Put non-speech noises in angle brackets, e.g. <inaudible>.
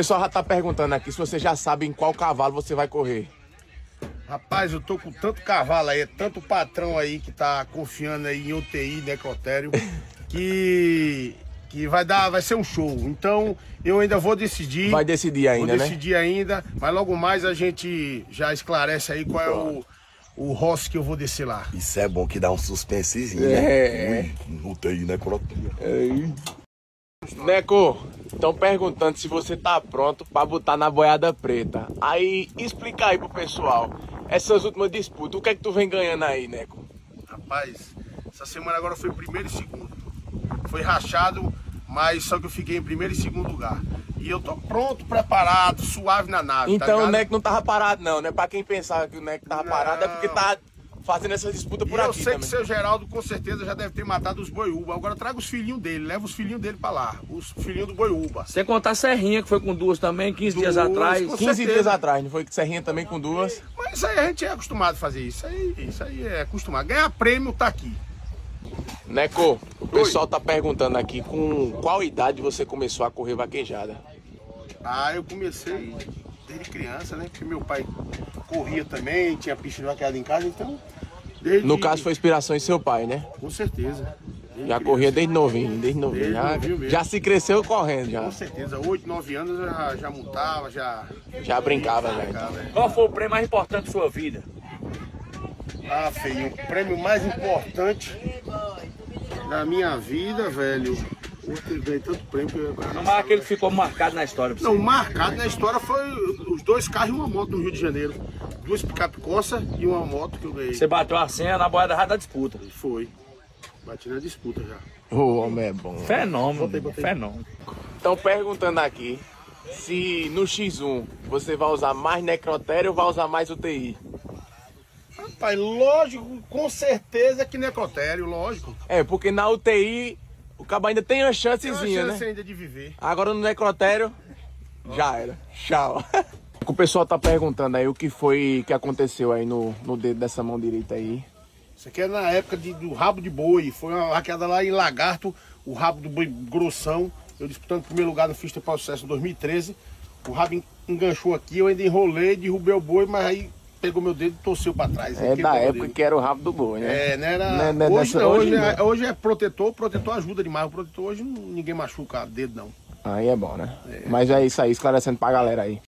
pessoal já tá perguntando aqui se você já sabe em qual cavalo você vai correr. Rapaz, eu tô com tanto cavalo aí, é tanto patrão aí que tá confiando aí em UTI, necrotério, <laughs> que que vai dar, vai ser um show. Então, eu ainda vou decidir. Vai decidir ainda, vou né? decidir ainda, mas logo mais a gente já esclarece aí qual é o o rosto que eu vou descer lá. Isso é bom que dá um suspensezinho, É. né? Não tem necrotério. Neco, estão perguntando se você tá pronto pra botar na boiada preta. Aí, explica aí pro pessoal. Essas últimas disputas, o que é que tu vem ganhando aí, Neco? Rapaz, essa semana agora foi primeiro e segundo. Foi rachado, mas só que eu fiquei em primeiro e segundo lugar. E eu tô pronto, preparado, suave na nave. tá Então o ligado? Neco não tava parado, não, né? Pra quem pensava que o Neco tava Não. parado é porque tá fazendo essas disputas E por eu aqui sei também. que seu Geraldo com certeza já deve ter matado os boiúba. Agora traga os filhinhos dele, leva os filhinhos dele pra lá. Os filhinhos do boiúba. Sem contar a Serrinha, que foi com duas também, 15 dias Duas, atrás. com 15 certeza. dias atrás, não foi que Serrinha também com duas? Mas isso aí a gente é acostumado a fazer isso. Aí, isso aí é acostumado. Ganhar prêmio tá aqui. Neco, o pessoal tá perguntando aqui com qual idade você começou a correr vaquejada. Ah, eu comecei desde criança, né? Porque meu pai corria também, tinha pista de vaqueada em casa, então. Desde... No caso foi inspiração em seu pai, né? Com certeza. Desde Já criança. corria desde novinho, desde novinho. Desde Já, novinho mesmo. já se cresceu correndo, já. Com certeza, 8, 9 anos já, já montava, já. Já brincava, já. brincava, é. Qual foi o prêmio mais importante da sua vida? Ah, feio, o prêmio mais importante da minha vida, velho. Eu ganhei tanto prêmio que. Não, mas aquele que ficou marcado na história. Não, você. marcado na história foi os dois carros e uma moto no Rio de Janeiro. Duas picape Corsa e uma moto que eu ganhei. Você bateu a senha na boia da da disputa. Foi. Bati na disputa já. O homem é bom. Fenômeno, Botei, botei. fenômeno. Estão perguntando aqui se no X1 você vai usar mais necrotério ou vai usar mais UTI. Rapaz, lógico, com certeza que necrotério, lógico. É, porque na UTI o cabo ainda tem uma Tem uma chancezinha, chance né? ainda de viver. Agora no necrotério, já era. Tchau. <laughs> O pessoal tá perguntando aí o que foi que aconteceu aí no, no dedo dessa mão direita aí. Isso aqui é na época de- do rabo de boi. Foi uma vaqueada lá em Lagarto, o rabo do boi grossão. Eu disputando o primeiro lugar no Fista para o Sucesso em 2013. O rabo en- enganchou aqui, eu ainda enrolei, derrubei o boi, mas aí pegou meu dedo e torceu para trás. É da época que era o rabo do boi, né? É, né? Era... Né, hoje, dessa- não, hoje hoje, não. é, hoje é protetor, o protetor ajuda demais. O protetor hoje não- ninguém machuca dedo, não. Aí é bom, né? Mas é isso aí, esclarecendo pra galera aí.